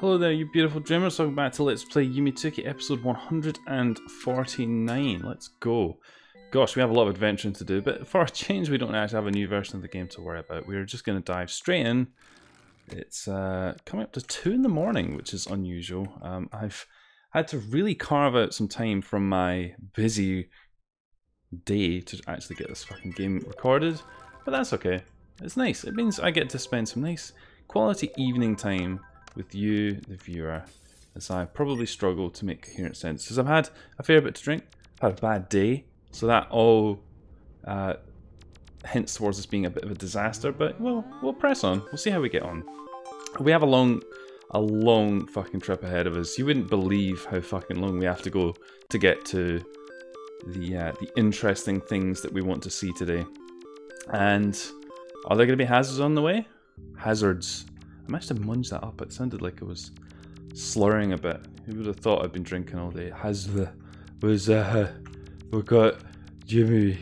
Hello there, you beautiful dreamers. Welcome back to Let's Play Yume 2kki episode 149. Let's go. Gosh, we have a lot of adventuring to do, but for a change, we don't actually have a new version of the game to worry about. We're just going to dive straight in. It's uh, coming up to 2 in the morning, which is unusual. Um, I've had to really carve out some time from my busy day to actually get this fucking game recorded, but that's okay. It's nice. It means I get to spend some nice quality evening time with you, the viewer, as I probably struggle to make coherent sense. Because I've had a fair bit to drink, I've had a bad day, so that all uh, hints towards this being a bit of a disaster. But we'll we'll press on. We'll see how we get on. We have a long, a long fucking trip ahead of us. You wouldn't believe how fucking long we have to go to get to the uh, the interesting things that we want to see today. And are there going to be hazards on the way? Hazards. I must have munge that up. It sounded like it was slurring a bit. Who would have thought I'd been drinking all day? Has the was uh we got Jimmy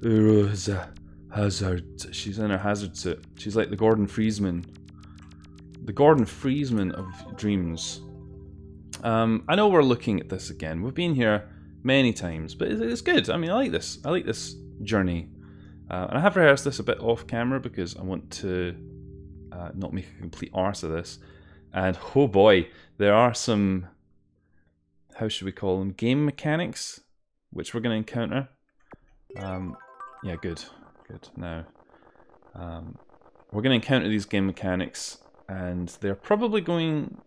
Rosa Hazard. She's in her hazard suit. She's like the Gordon Freeman. The Gordon Freeman of dreams. Um, I know we're looking at this again. We've been here many times, but it's good. I mean, I like this. I like this journey. Uh, and I have rehearsed this a bit off camera because I want to uh, not make a complete arse of this. And oh boy, there are some, how should we call them, game mechanics, which we're going to encounter. Um, yeah, good, good. Now, um, we're going to encounter these game mechanics, and they're probably going,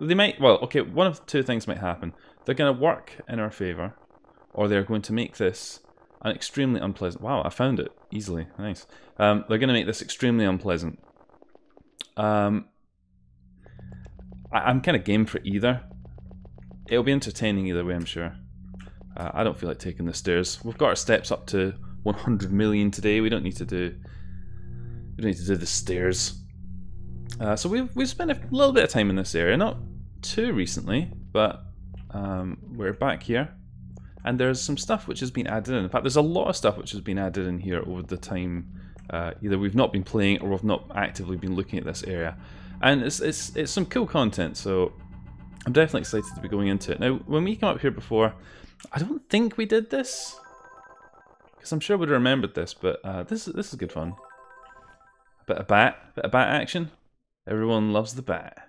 they might, well, okay, one of two things might happen. They're going to work in our favour, or they're going to make this an extremely unpleasant, wow, I found it easily, nice. Um, they're going to make this extremely unpleasant um, I, am kind of game for either. It'll be entertaining either way, I'm sure. Uh, I don't feel like taking the stairs. We've got our steps up to 100 million today. We don't need to do. We don't need to do the stairs. Uh, so we've we've spent a little bit of time in this area, not too recently, but um, we're back here, and there's some stuff which has been added in. In fact, there's a lot of stuff which has been added in here over the time uh, either we've not been playing or we've not actively been looking at this area. And it's, it's, it's some cool content, so I'm definitely excited to be going into it. Now, when we came up here before, I don't think we did this, because I'm sure we'd remembered this, but uh, this, this is good fun. A bit of bat, a bit of bat action. Everyone loves the bat.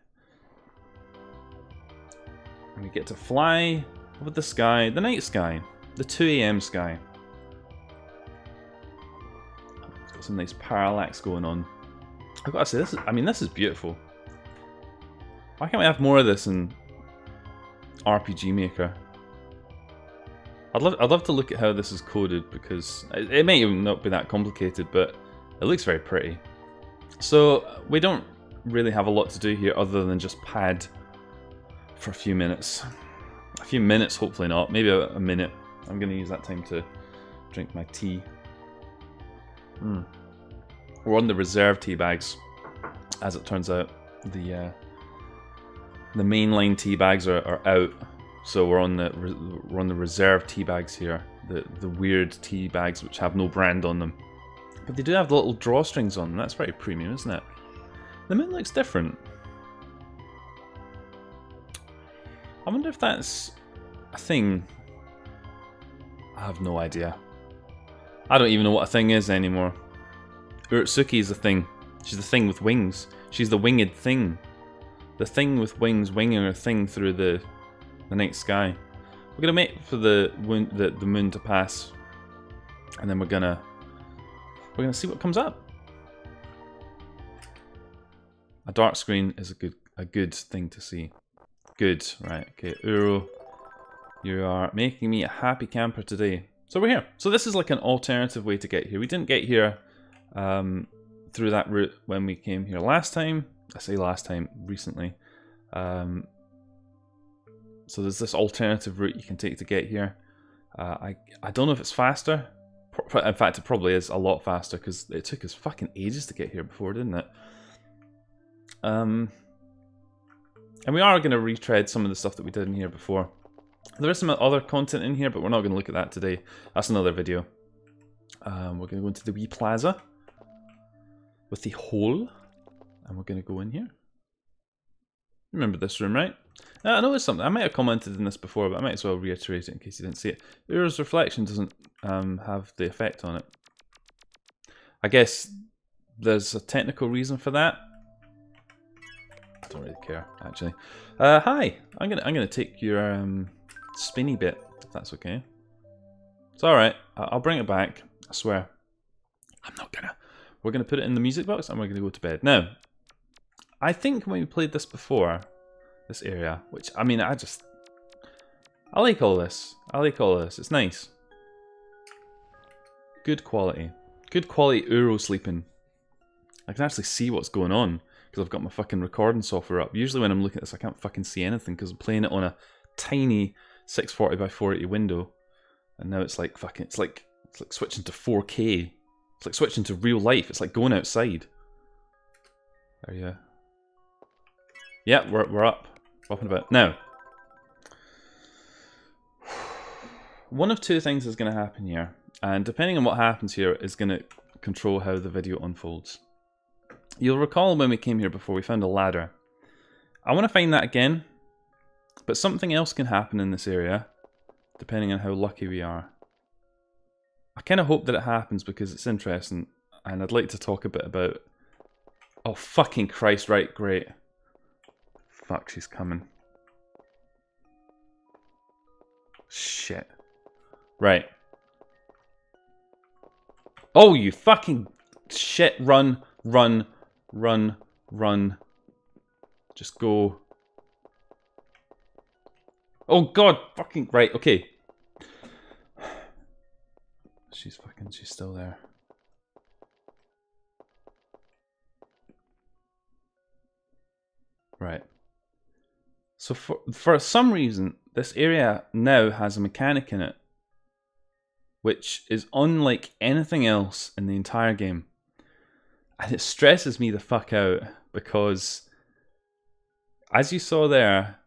And we get to fly over the sky, the night sky, the 2 a.m. sky. Got some nice parallax going on. I've got to say, this is, I mean, this is beautiful. Why can't we have more of this in RPG Maker? I'd love, I'd love to look at how this is coded because it, it may even not be that complicated, but it looks very pretty. So we don't really have a lot to do here other than just pad for a few minutes. A few minutes, hopefully not. Maybe a, a minute. I'm going to use that time to drink my tea. Mm. We're on the reserve tea bags, as it turns out. The uh, the mainline tea bags are, are out, so we're on the we're on the reserve tea bags here. The the weird tea bags which have no brand on them, but they do have the little drawstrings on them. That's very premium, isn't it? The moon looks different. I wonder if that's a thing. I have no idea. I don't even know what a thing is anymore. Urotsuki is a thing. She's the thing with wings. She's the winged thing. The thing with wings winging her thing through the the night sky. We're gonna wait for the the, the moon to pass, and then we're gonna we're gonna see what comes up. A dark screen is a good a good thing to see. Good, right? Okay, Uro, you are making me a happy camper today. So we're here. So this is like an alternative way to get here. We didn't get here um, through that route when we came here last time. I say last time, recently. Um, so there's this alternative route you can take to get here. Uh, I I don't know if it's faster. In fact, it probably is a lot faster because it took us fucking ages to get here before, didn't it? Um, and we are going to retread some of the stuff that we did in here before. There is some other content in here, but we're not going to look at that today. That's another video. Um, we're going to go into the wee plaza with the hole, and we're going to go in here. Remember this room, right? Uh, I noticed something. I might have commented on this before, but I might as well reiterate it in case you didn't see it. Uro's reflection doesn't um, have the effect on it. I guess there's a technical reason for that. I don't really care, actually. Uh, hi, I'm gonna I'm gonna take your um, spinny bit, if that's okay. It's all right. I'll bring it back. I swear. I'm not gonna. We're gonna put it in the music box and we're gonna go to bed now. I think when we played this before, this area, which I mean, I just I like all this. I like all this. It's nice. Good quality. Good quality Uro sleeping. I can actually see what's going on because I've got my fucking recording software up. Usually when I'm looking at this I can't fucking see anything because I'm playing it on a tiny 640 by 480 window. And now it's like fucking it's like it's like switching to 4K. It's like switching to real life. It's like going outside. There you go. Yeah, we're we're up. Up and about. Now one of two things is going to happen here, and depending on what happens here is going to control how the video unfolds. You'll recall when we came here before, we found a ladder. I want to find that again, but something else can happen in this area, depending on how lucky we are. I kind of hope that it happens because it's interesting, and I'd like to talk a bit about... Oh, fucking Christ, right, great. Fuck, she's coming. Shit. Right. Oh, you fucking shit. Run, run, run, run. Just go. Oh god, fucking right, okay. She's fucking, she's still there. Right. So for for some reason, this area now has a mechanic in it which is unlike anything else in the entire game. And it stresses me the fuck out because, as you saw there,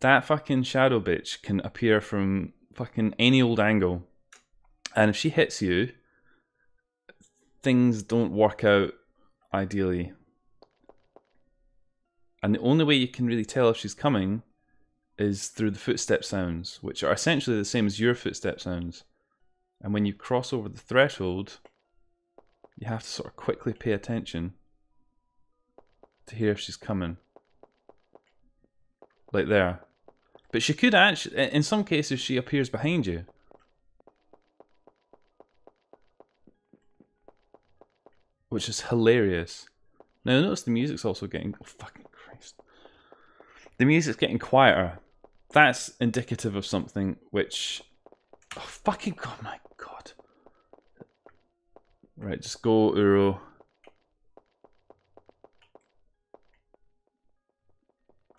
that fucking shadow bitch can appear from fucking any old angle. And if she hits you, things don't work out ideally. And the only way you can really tell if she's coming is through the footstep sounds, which are essentially the same as your footstep sounds. And when you cross over the threshold, you have to sort of quickly pay attention to hear if she's coming. Like there. But she could actually, in some cases, she appears behind you. Which is hilarious. Now notice the music's also getting, oh fucking Christ. The music's getting quieter. That's indicative of something which, oh fucking god my God. Right, just go Uro.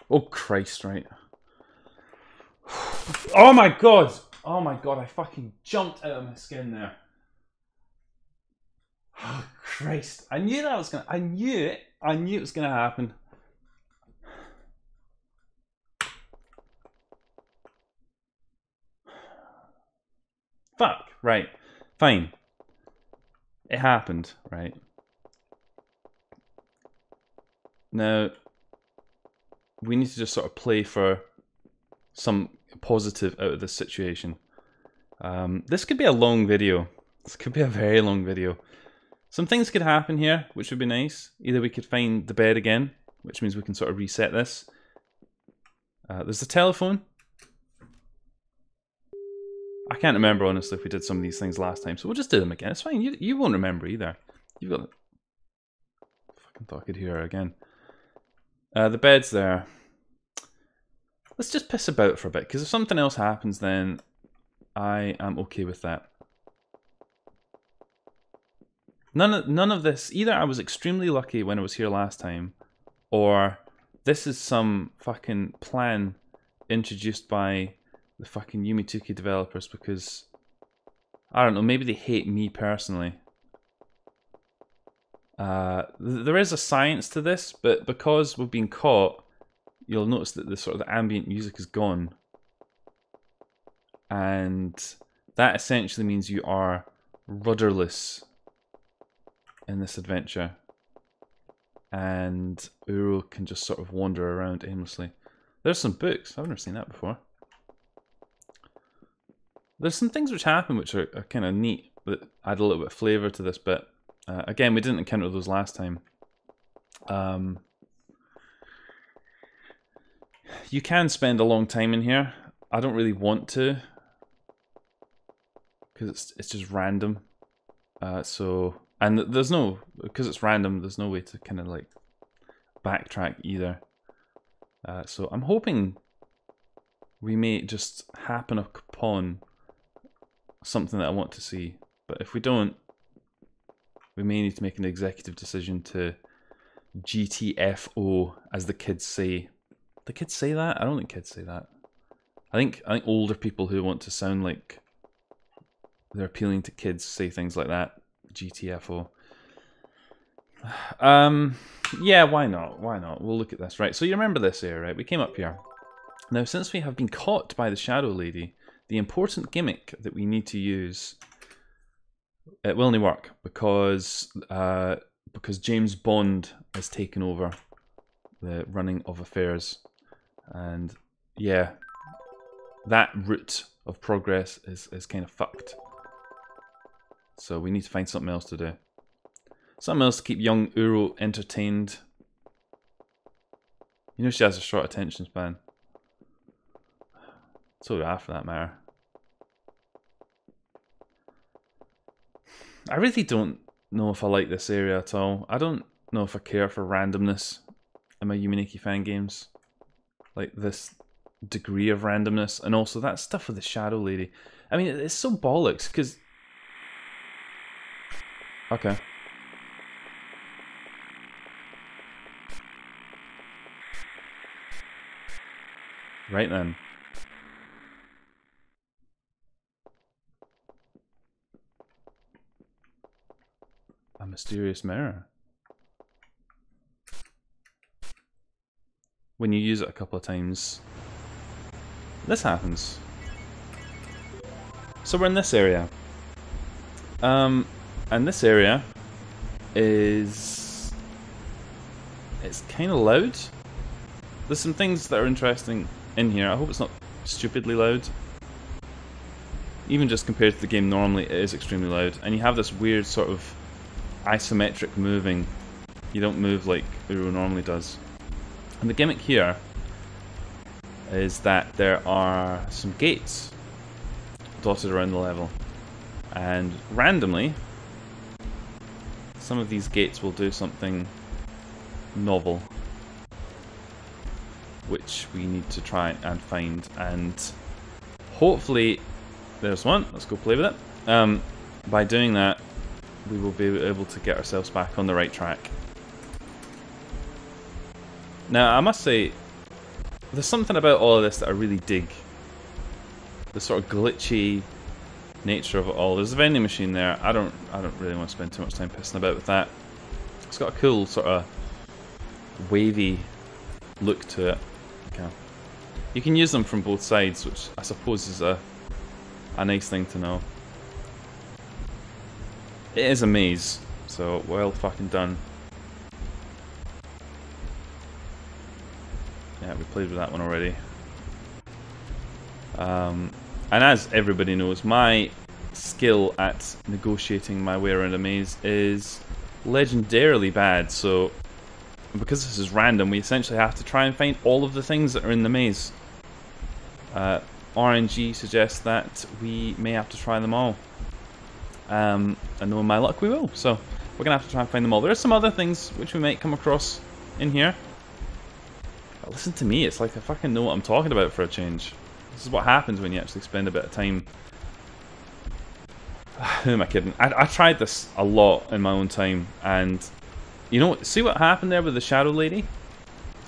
Oh Christ, right. Oh my god! Oh my god, I fucking jumped out of my skin there. Oh Christ. I knew that was gonna I knew it. I knew it was gonna happen. Fuck. Right. Fine. It happened, right? Now, we need to just sort of play for some positive out of this situation. Um, this could be a long video. This could be a very long video. Some things could happen here, which would be nice. Either we could find the bed again, which means we can sort of reset this. Uh, there's the telephone, I can't remember honestly if we did some of these things last time, so we'll just do them again. It's fine. You you won't remember either. You've got. Fucking thought I could hear her again. Uh, the bed's there. Let's just piss about for a bit, because if something else happens, then I am okay with that. None of none of this. Either I was extremely lucky when I was here last time, or this is some fucking plan introduced by the fucking Yume 2kki developers because I don't know, maybe they hate me personally. Uh, th there is a science to this, but because we've been caught, you'll notice that the sort of the ambient music is gone. And that essentially means you are rudderless in this adventure. and Uro can just sort of wander around aimlessly. There's some books. I've never seen that before. There's some things which happen which are, are kind of neat that add a little bit of flavour to this bit. Uh, again, we didn't encounter those last time. Um, you can spend a long time in here. I don't really want to because it's it's just random. Uh, so and there's no because it's random. There's no way to kind of like backtrack either. Uh, so I'm hoping we may just happen upon something that I want to see. But if we don't, we may need to make an executive decision to GTFO, as the kids say. The kids say that? I don't think kids say that. I think I think older people who want to sound like they're appealing to kids say things like that. GTFO. Um, yeah, why not? Why not? We'll look at this. Right, so you remember this here, right? We came up here. Now, since we have been caught by the Shadow Lady, the important gimmick that we need to use it will only work because uh, because James Bond has taken over the running of affairs, and yeah, that route of progress is is kind of fucked. So we need to find something else to do. Something else to keep young Uro entertained. You know she has a short attention span. So do I for that matter. I really don't know if I like this area at all. I don't know if I care for randomness in my Yume Nikki fan games. Like this degree of randomness. And also that stuff with the Shadow Lady. I mean, it's so bollocks because... Okay. Right then. Mysterious mirror. When you use it a couple of times, this happens. So we're in this area. Um, and this area is... It's kind of loud. There's some things that are interesting in here. I hope it's not stupidly loud. Even just compared to the game normally, it is extremely loud. And you have this weird sort of isometric moving. You don't move like Uro normally does. And the gimmick here is that there are some gates dotted around the level. And randomly, some of these gates will do something novel which we need to try and find and hopefully there's one let's go play with it um, by doing that we will be able to get ourselves back on the right track. Now, I must say, there's something about all of this that I really dig. The sort of glitchy nature of it all. There's a vending machine there. I don't, I don't really want to spend too much time pissing about with that. It's got a cool sort of wavy look to it. Okay. You can use them from both sides, which I suppose is a a nice thing to know. It is a maze, so well fucking done. Yeah, we played with that one already. Um, and as everybody knows, my skill at negotiating my way around a maze is legendarily bad, so because this is random, we essentially have to try and find all of the things that are in the maze. Uh, RNG suggests that we may have to try them all. Um, and knowing my luck, we will. So we're going to have to try and find them all. There are some other things which we might come across in here. But listen to me, it's like I fucking know what I'm talking about for a change. This is what happens when you actually spend a bit of time. Who am I kidding? I, I tried this a lot in my own time, and you know, see what happened there with the Shadow Lady?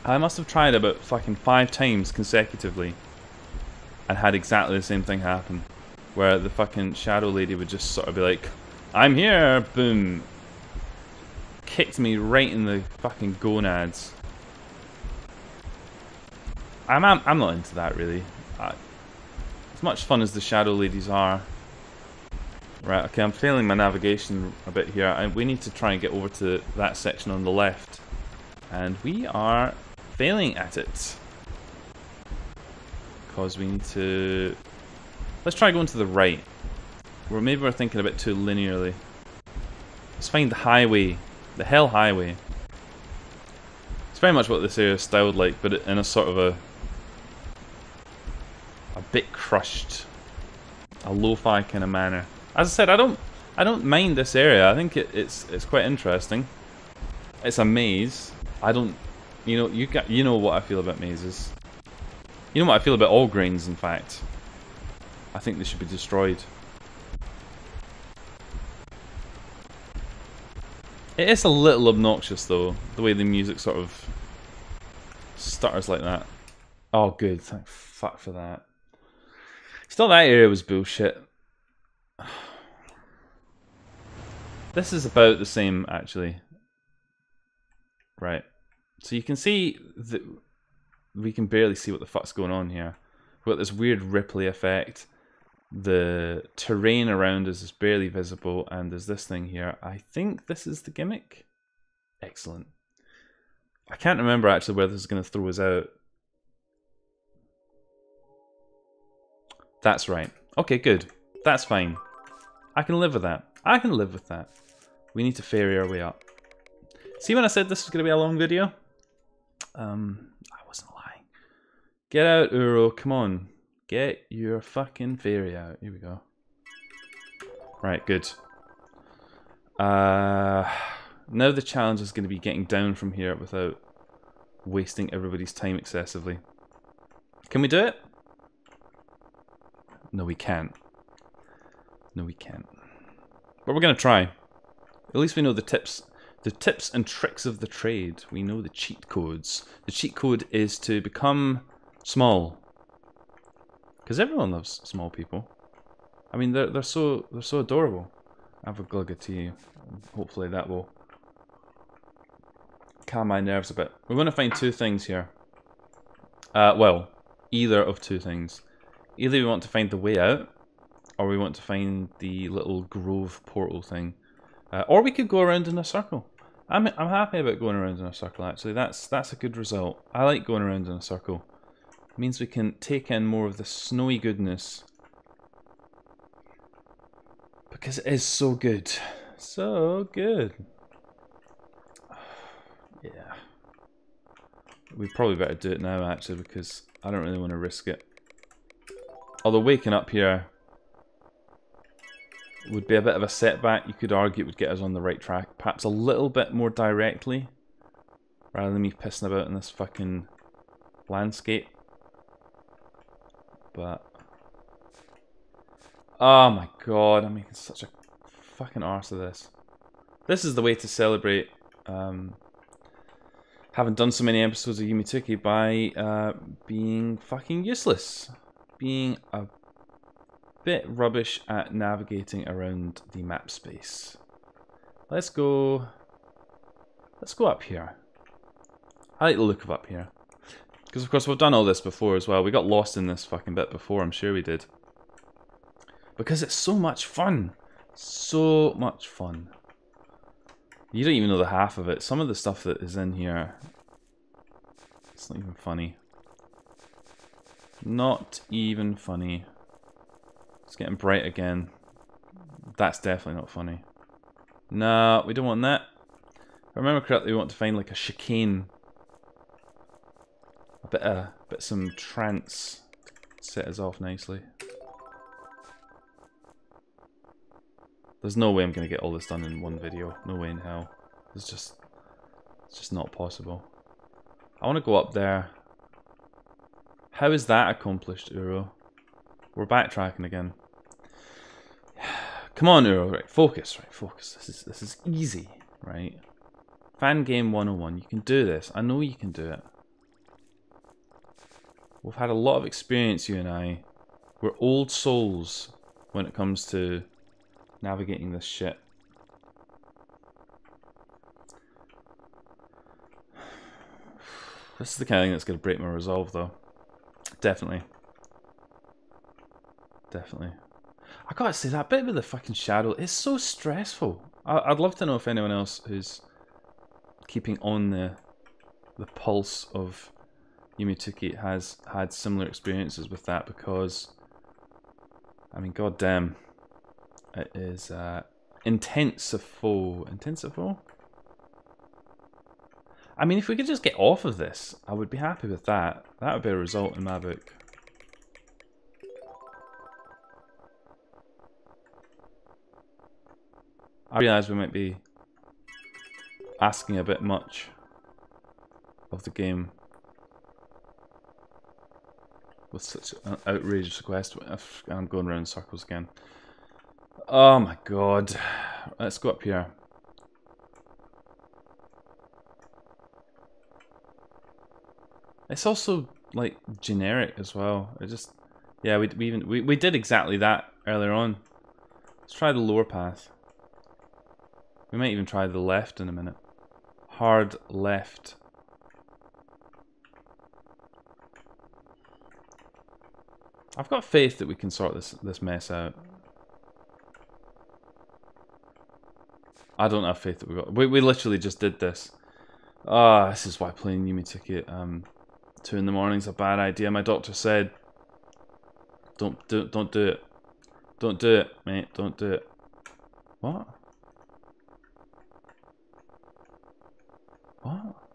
I must have tried about fucking five times consecutively and had exactly the same thing happen where the fucking shadow lady would just sort of be like, I'm here, boom. Kicked me right in the fucking gonads. I'm, I'm, I'm not into that really. I, as much fun as the shadow ladies are. Right, okay, I'm failing my navigation a bit here. I, we need to try and get over to that section on the left. And we are failing at it. Because we need to... Let's try going to the right. Or maybe we're thinking a bit too linearly. Let's find the highway. The Hell Highway. It's very much what this area is styled like, but in a sort of a... A bit crushed. A lo-fi kind of manner. As I said, I don't I don't mind this area. I think it, it's it's quite interesting. It's a maze. I don't, you know, you got you know what I feel about mazes. You know what I feel about all grains. In fact, I think they should be destroyed. It is a little obnoxious though, the way the music sort of stutters like that. Oh, good. Thank fuck for that. Still, that area was bullshit. This is about the same, actually. Right. So you can see that we can barely see what the fuck's going on here. We've got this weird ripply effect. The terrain around us is barely visible, and there's this thing here. I think this is the gimmick. Excellent. I can't remember actually where this is going to throw us out. That's right. Okay, good. That's fine. I can live with that. I can live with that. We need to ferry our way up. See when I said this was going to be a long video? Um, I wasn't lying. Get out, Uro. Come on. Get your fucking ferry out. Here we go. Right, good. Uh, now the challenge is going to be getting down from here without wasting everybody's time excessively. Can we do it? No, we can't. No, we can't. But we're going to try. At least we know the tips the tips and tricks of the trade. We know the cheat codes. The cheat code is to become small. Because everyone loves small people. I mean, they're, they're so they're so adorable. I have a glug of tea. Hopefully that will calm my nerves a bit. We're going to find two things here. Uh, well, either of two things. Either we want to find the way out, or we want to find the little grove portal thing. Uh, or we could go around in a circle. I'm I'm happy about going around in a circle actually. That's that's a good result. I like going around in a circle. Means we can take in more of the snowy goodness. Because it is so good. So good. Yeah. We probably better do it now actually because I don't really want to risk it. Although waking up here would be a bit of a setback. You could argue it would get us on the right track, perhaps a little bit more directly, rather than me pissing about in this fucking landscape. But oh my god, I'm making such a fucking arse of this. This is the way to celebrate um, having done so many episodes of Yume 2kki by uh, being fucking useless, being a bit rubbish at navigating around the map space. Let's go... Let's go up here. I like the look of up here. Because of course we've done all this before as well. We got lost in this fucking bit before, I'm sure we did. Because it's so much fun. So much fun. You don't even know the half of it. Some of the stuff that is in here, it's not even funny. Not even funny. It's getting bright again. That's definitely not funny. No, we don't want that. If I remember correctly, we want to find like a chicane. Bit a bit some trance set us off nicely. There's no way I'm going to get all this done in one video. No way in hell. It's just, it's just not possible. I want to go up there. How is that accomplished, Uro? We're backtracking again. Come on, Uro, right, focus, right, focus. This is this is easy, right? Fan game 101, you can do this. I know you can do it. We've had a lot of experience, you and I. We're old souls when it comes to navigating this shit. This is the kind of thing that's going to break my resolve, though. Definitely. Definitely. I gotta say, that bit with the fucking shadow is so stressful. I would love to know if anyone else who's keeping on the the pulse of Yume 2kki has had similar experiences with that because, I mean, goddamn, it is uh, intensiful. Intensiful? I mean, if we could just get off of this, I would be happy with that. That would be a result in my book. I realise we might be asking a bit much of the game with such an outrageous request. I'm going around in circles again. Oh my god. Let's go up here. It's also like generic as well. It just yeah, we we even we, we did exactly that earlier on. Let's try the lower path. We might even try the left in a minute. Hard left. I've got faith that we can sort this this mess out. I don't have faith that we got. We we literally just did this. Ah, oh, this is why playing Yume 2kki um two in the morning is a bad idea. My doctor said, "Don't do don't do it, don't do it, mate. Don't do it." What? What?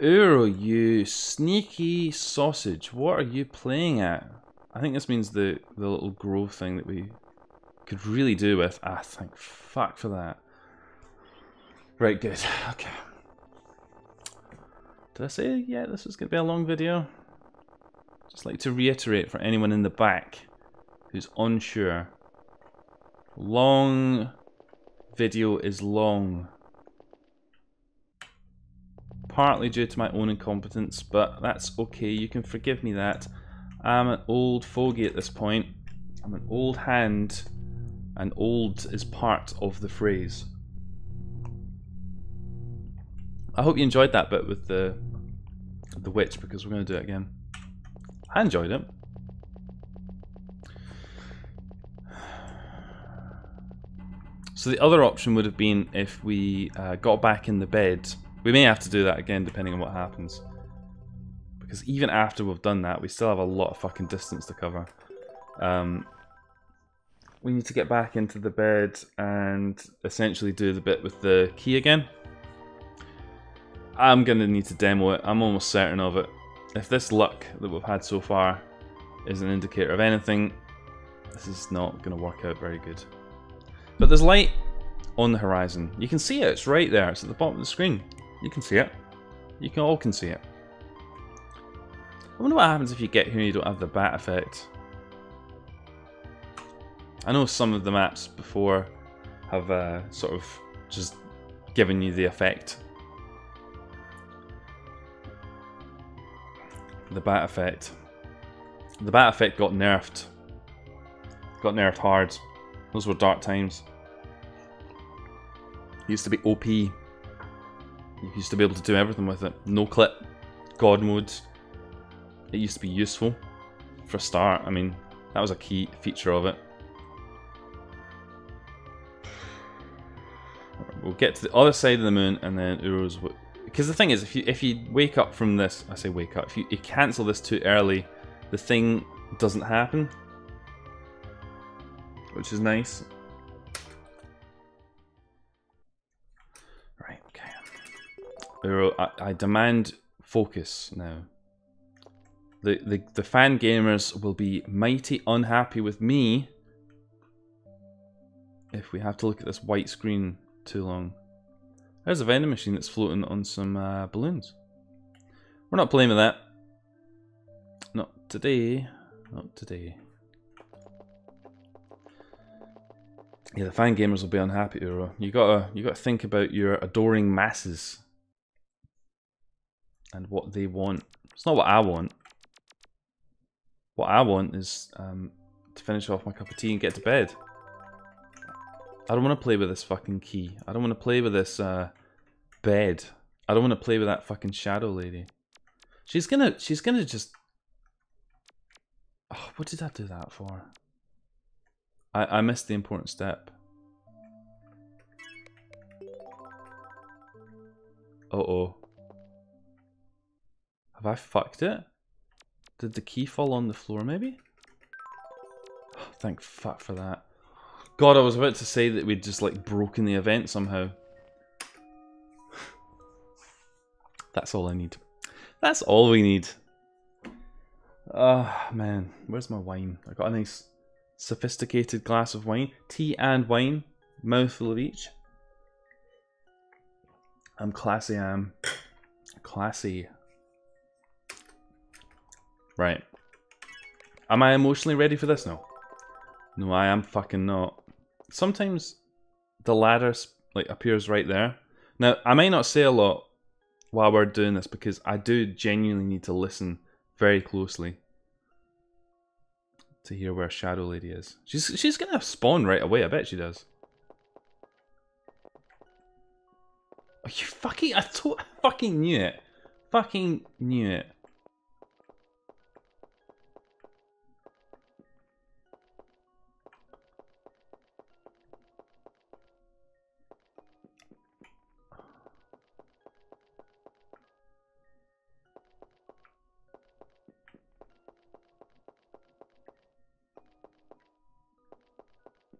Uro, you sneaky sausage. What are you playing at? I think this means the, the little grove thing that we could really do with. Ah, thank fuck for that. Right, good. Okay. Did I say, yeah, this is going to be a long video? Just like to reiterate for anyone in the back who's unsure. Long video is long partly due to my own incompetence, but that's okay, you can forgive me that. I'm an old fogey at this point. I'm an old hand, and old is part of the phrase. I hope you enjoyed that bit with the the witch because we're going to do it again. I enjoyed it. So the other option would have been if we uh, got back in the bed we may have to do that again depending on what happens. Because even after we've done that, we still have a lot of fucking distance to cover. Um, we need to get back into the bed and essentially do the bit with the key again. I'm going to need to demo it. I'm almost certain of it. If this luck that we've had so far is an indicator of anything, this is not going to work out very good. But there's light on the horizon. You can see it. It's right there. It's at the bottom of the screen. You can see it. You can all can see it. I wonder what happens if you get here and you don't have the bat effect. I know some of the maps before have uh, sort of just given you the effect. The bat effect. The bat effect got nerfed. Got nerfed hard. Those were dark times. used to be OP. You used to be able to do everything with it. No clip, God modes. It used to be useful for a start. I mean, that was a key feature of it. We'll get to the other side of the moon and then Uro's... Because the thing is, if you if you wake up from this... I say wake up. If you, you cancel this too early, the thing doesn't happen. Which is nice. I, I demand focus now. The, the, the fan gamers will be mighty unhappy with me if we have to look at this white screen too long. There's a vending machine that's floating on some uh, balloons. We're not playing with that. Not today. Not today. Yeah, the fan gamers will be unhappy, Uro. You gotta you gotta think about your adoring masses and what they want. It's not what I want. What I want is um, to finish off my cup of tea and get to bed. I don't want to play with this fucking key. I don't want to play with this uh, bed. I don't want to play with that fucking shadow lady. She's gonna, she's gonna just... Oh, what did I do that for? I, I missed the important step. Uh-oh. Have I fucked it? Did the key fall on the floor maybe? Oh, thank fuck for that. God, I was about to say that we'd just like broken the event somehow. That's all I need. That's all we need. Ah, uh, man. Where's my wine? I got a nice sophisticated glass of wine. Tea and wine. Mouthful of each. I'm classy, I'm classy. Right. Am I emotionally ready for this? No. No, I am fucking not. Sometimes the ladder like appears right there. Now, I might not say a lot while we're doing this because I do genuinely need to listen very closely to hear where Shadow Lady is. She's she's gonna spawn right away. I bet she does. Are you fucking? I thought I fucking knew it. Fucking knew it.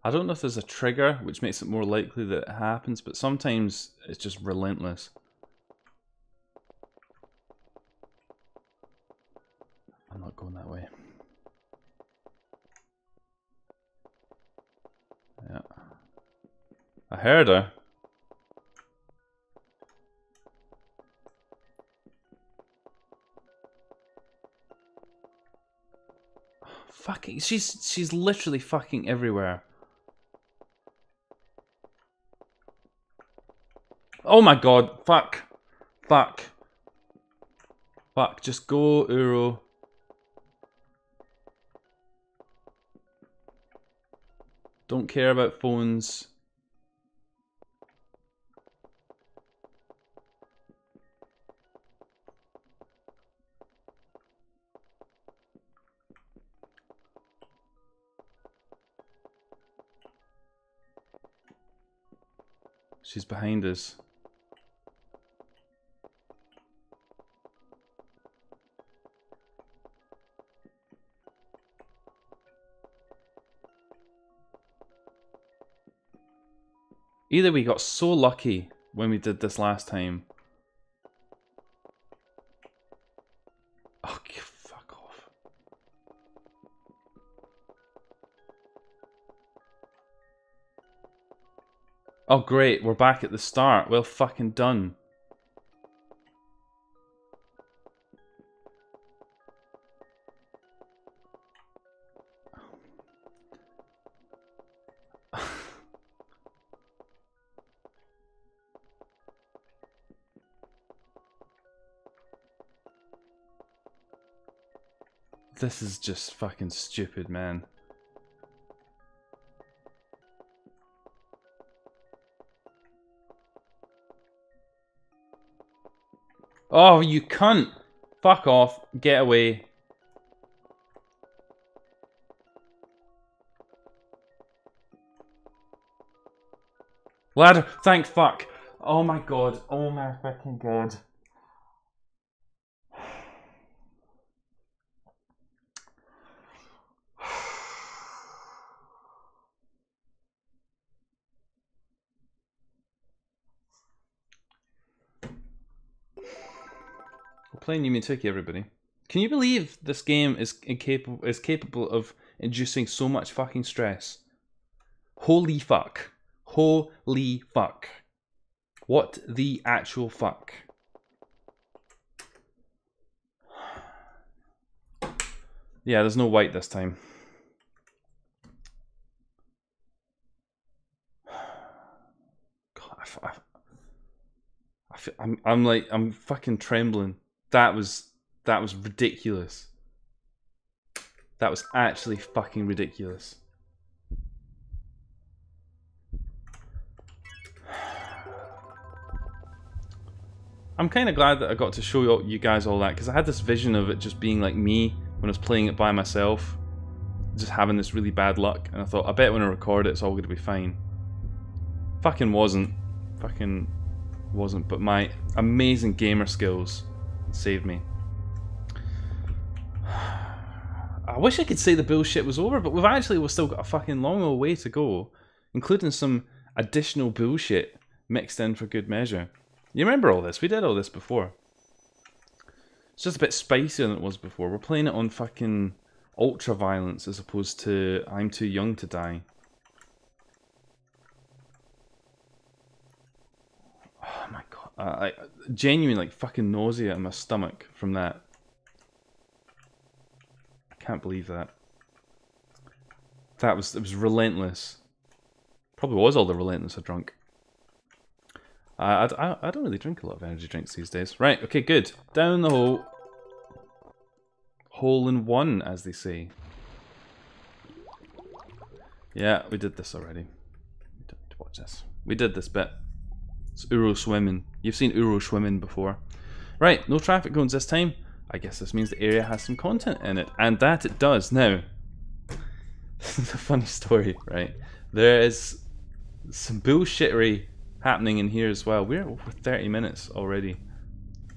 I don't know if there's a trigger which makes it more likely that it happens, but sometimes it's just relentless. I'm not going that way. Yeah. I heard her. Fucking, she's she's literally fucking everywhere. Oh my god. Fuck. Fuck. Fuck. Just go, Uro. Don't care about phones. She's behind us. Either we got so lucky when we did this last time. Oh, fuck off. Oh, great. We're back at the start. Well fucking done. This is just fucking stupid, man. Oh, you cunt! Fuck off. Get away. Ladder, thank fuck. Oh my god. Oh my fucking god. Playing Yume Nikki, everybody. Can you believe this game is incapable is capable of inducing so much fucking stress? Holy fuck. Holy fuck. What the actual fuck? Yeah, there's no white this time. God, I, I, I feel, I'm, I'm like, I'm fucking trembling that was that was ridiculous. That was actually fucking ridiculous. I'm kind of glad that I got to show you guys all that because I had this vision of it just being like me when I was playing it by myself, just having this really bad luck, and I thought, I bet when I record it, it's all going to be fine. Fucking wasn't. Fucking wasn't. But my amazing gamer skills Save me. I wish I could say the bullshit was over, but we've actually we've still got a fucking long old way to go, including some additional bullshit mixed in for good measure. You remember all this? We did all this before. It's just a bit spicier than it was before. We're playing it on fucking ultra violence as opposed to I'm too young to die. Oh my god. Uh, I genuinely like fucking nausea in my stomach from that. I can't believe that. That was it was relentless. Probably was all the relentless I drunk. I, I, I don't really drink a lot of energy drinks these days. Right, okay, good. Down the hole. Hole in one, as they say. Yeah, we did this already. We don't need to Watch this. We did this bit. It's Uro swimming. You've seen Uro swimming before. Right, no traffic cones this time. I guess this means the area has some content in it. And that it does. Now, this is a funny story, right? There is some bullshittery happening in here as well. We're over 30 minutes already.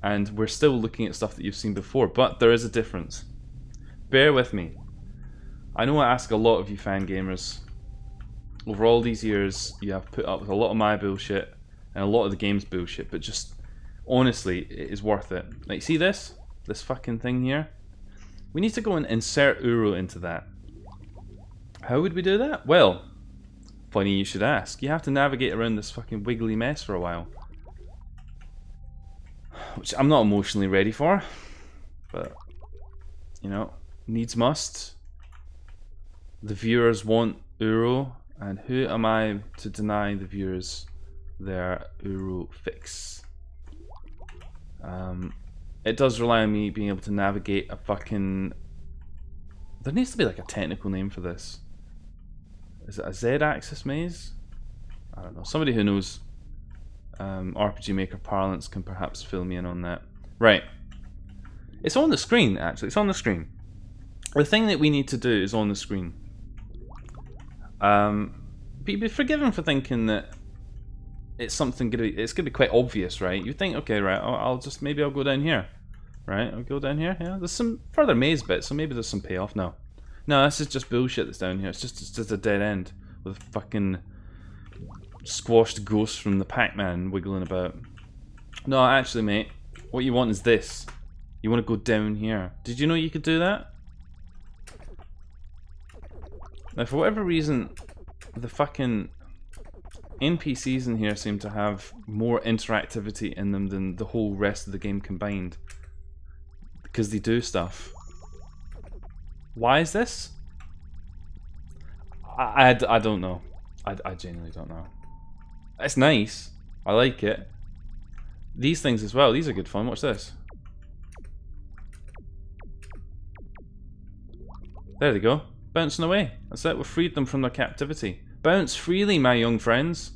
And we're still looking at stuff that you've seen before, but there is a difference. Bear with me. I know I ask a lot of you fan gamers. Over all these years, you have put up with a lot of my bullshit and a lot of the game's bullshit, but just honestly, it is worth it. Like, see this? This fucking thing here? We need to go and insert Uro into that. How would we do that? Well, Funny you should ask. You have to navigate around this fucking wiggly mess for a while. Which I'm not emotionally ready for. But, you know, needs must. The viewers want Uro, and who am I to deny the viewers their Uro fix? Um, it does rely on me being able to navigate a fucking... There needs to be like a technical name for this. Is it a Z-axis maze? I don't know. Somebody who knows um, RPG Maker parlance can perhaps fill me in on that. Right. It's on the screen, actually. It's on the screen. The thing that we need to do is on the screen. Um, be forgiven for thinking that it's something gonna be, it's gonna be quite obvious, right? You think, okay, right, I'll, I'll, just maybe I'll go down here, right? I'll go down here. Yeah, there's some further maze bits, so maybe there's some payoff now. No, this is just bullshit that's down here. It's just, it's just a dead end with fucking squashed ghosts from the Pac-Man wiggling about. No, actually, mate, what you want is this. You want to go down here. Did you know you could do that? Now, for whatever reason, the fucking NPCs in here seem to have more interactivity in them than the whole rest of the game combined. Because they do stuff. Why is this? I, I, I don't know. I, I genuinely don't know. It's nice. I like it. These things as well. These are good fun. Watch this. There they go. Bouncing away. That's it. We've freed them from their captivity. Bounce freely, my young friends.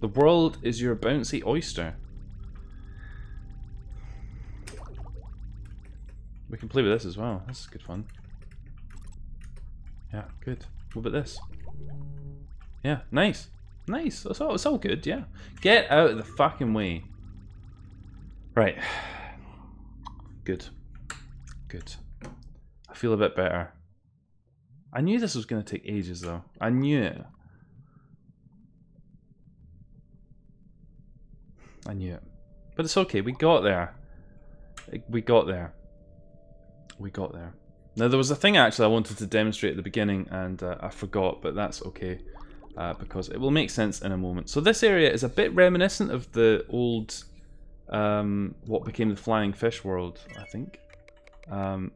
The world is your bouncy oyster. We can play with this as well. This is good fun. Yeah, good. What about this? Yeah, nice. Nice. It's all, it's all good, yeah. Get out of the fucking way. Right. Good. Good. I feel a bit better. I knew this was going to take ages, though. I knew it. I knew it. But it's okay. We got there. We got there. We got there. Now there was a thing actually I wanted to demonstrate at the beginning and uh, I forgot, but that's okay. Uh, because it will make sense in a moment. So this area is a bit reminiscent of the old, um, what became the Flying Fish world, I think. Um,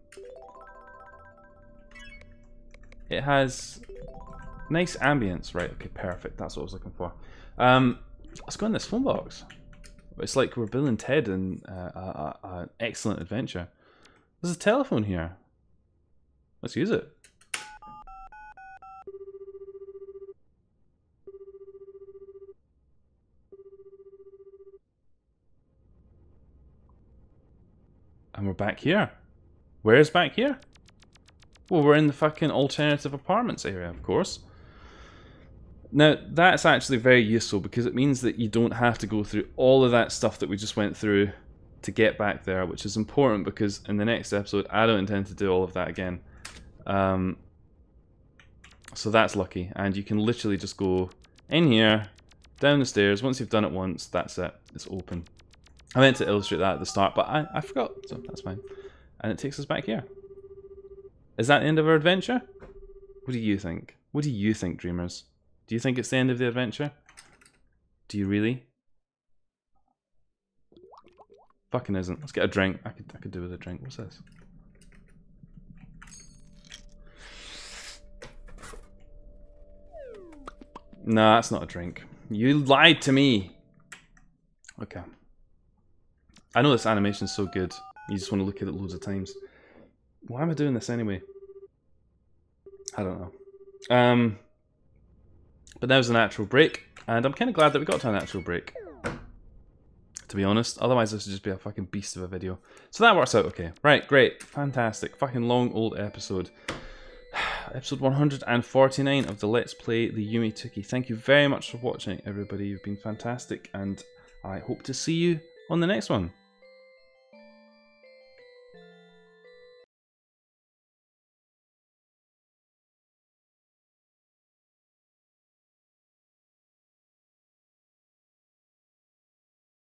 it has nice ambience, right? Okay, perfect. That's what I was looking for. Um, let's go in this phone box. It's like we're Bill and Ted in uh, an excellent adventure. There's a telephone here. Let's use it. And we're back here. Where is back here? Well, we're in the fucking alternative apartments area, of course. Now, that's actually very useful because it means that you don't have to go through all of that stuff that we just went through to get back there, which is important because in the next episode, I don't intend to do all of that again. Um, so that's lucky. And you can literally just go in here, down the stairs. Once you've done it once, that's it. It's open. I meant to illustrate that at the start, but I, I forgot, so that's fine. And it takes us back here. Is that the end of our adventure? What do you think? What do you think, dreamers? Do you think it's the end of the adventure? Do you really? Fucking isn't. Let's get a drink. I could I could do with a drink. What's this? No, that's not a drink. You lied to me. Okay. I know this animation is so good. You just want to look at it loads of times. Why am I doing this anyway? I don't know. Um, but that was a natural break, and I'm kind of glad that we got to a natural break. To be honest, otherwise this would just be a fucking beast of a video. So that works out okay. Right, great, fantastic, fucking long old episode. episode 149 of the Let's Play the Yume 2kki. Thank you very much for watching, everybody. You've been fantastic, and I hope to see you on the next one.